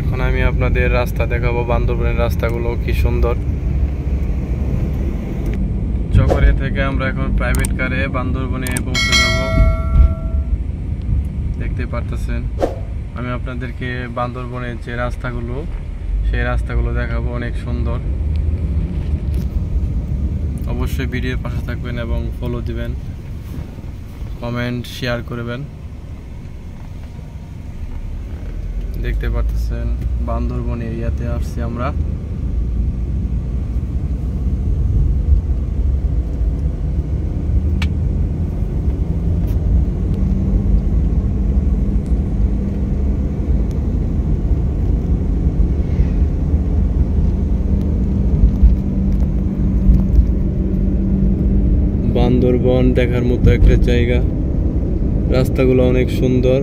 এখন আমি আপনাদের রাস্তা দেখাবো, বান্দরবনের রাস্তাগুলো কি সুন্দর। চকরিয়া থেকে আমরা এখন প্রাইভেট কারে বান্দরবনে পৌঁছে যাব। দেখতে পারতেছেন, আমি আপনাদেরকে বান্দরবনের যে রাস্তাগুলো, সেই রাস্তাগুলো দেখাবো, অনেক সুন্দর। অবশ্যই ভিডিওর পাশে থাকবেন এবং ফলো দিবেন কমেন্ট শেয়ার করবেন। দেখতে পারতেছেন বান্দরবন এরিয়াতে আসছি আমরা। বান্দরবন দেখার মতো একটা জায়গা। রাস্তাগুলো অনেক সুন্দর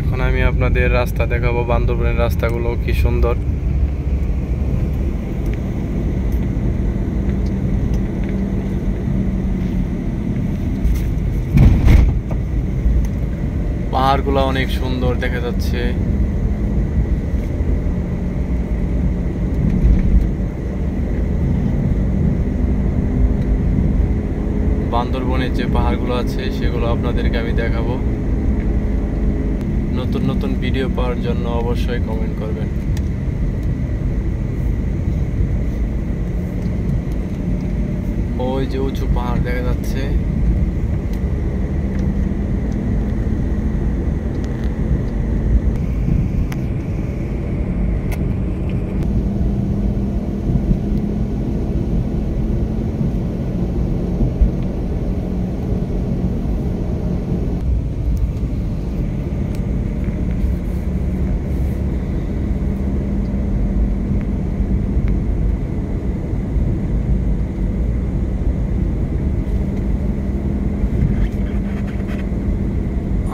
এখন আমি আপনাদের রাস্তা দেখাবো, বান্দরবনের রাস্তাগুলো কি সুন্দর। পাহাড়গুলো অনেক সুন্দর দেখা যাচ্ছে। বান্দরবনের যে পাহাড়গুলো আছে, সেগুলো আপনাদেরকে আমি দেখাবো। নতুন নতুন ভিডিও পাওয়ার জন্য অবশ্যই কমেন্ট করবেন। ওই যে উঁচু পাহাড় দেখা যাচ্ছে।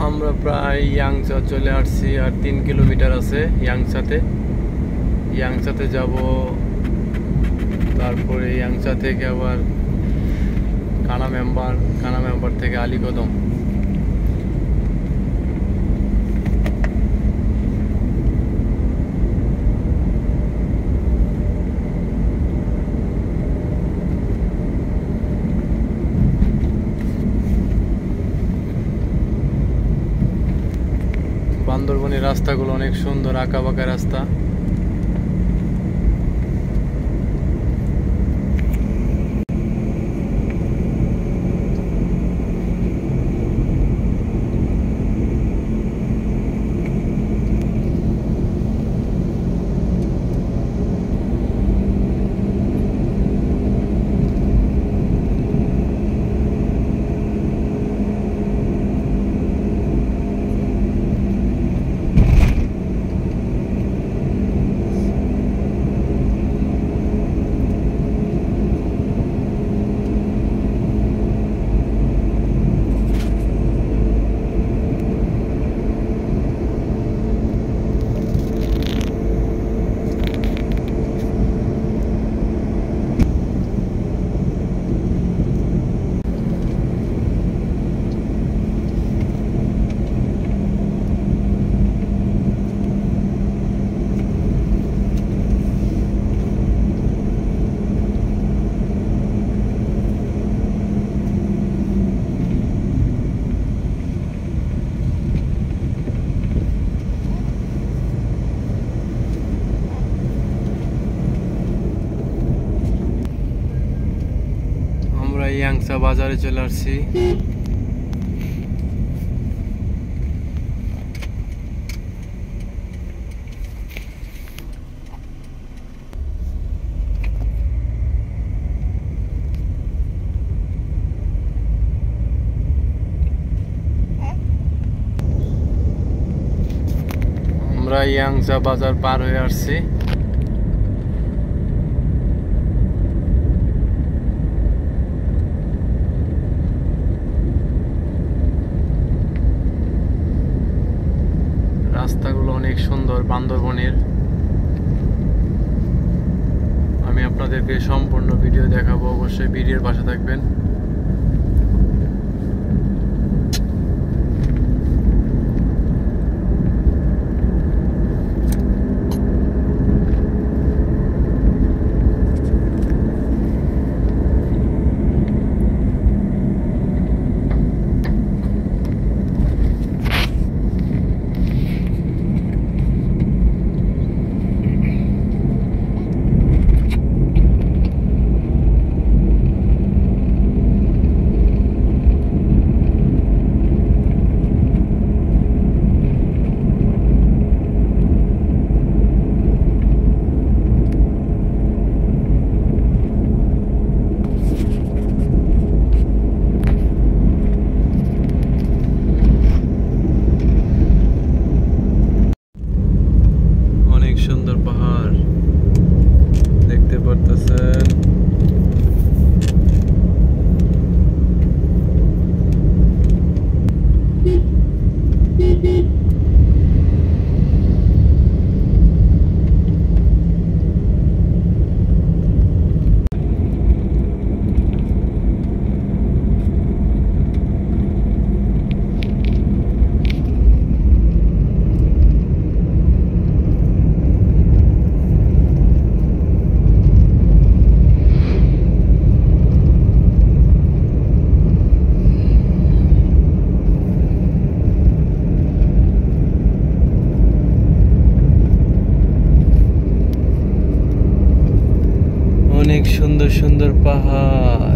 আমরা প্রায় ইয়াংচা চলে আসছি আর তিন কিলোমিটার আছে ইয়াংচাতে। ইয়াংচাতে যাব, তারপরে ইয়াংচা থেকে আবার কানা মেম্বার কানা মেম্বার থেকে আলীকদম বান্দরবনের রাস্তাগুলো অনেক সুন্দর আঁকা বাঁকা রাস্তা আমরা ইয়াংসা বাজারে চলে আসছি। আমরা ইয়াংসা বাজার পার হয়ে আসছি রাস্তাগুলো অনেক সুন্দর বান্দরবনের। আমি আপনাদেরকে সম্পূর্ণ ভিডিও দেখাবো অবশ্যই ভিডিওর পাশে থাকবেন অনেক সুন্দর পাহাড় দেখতে পারতেছেন অনেক সুন্দর সুন্দর পাহাড় Beep.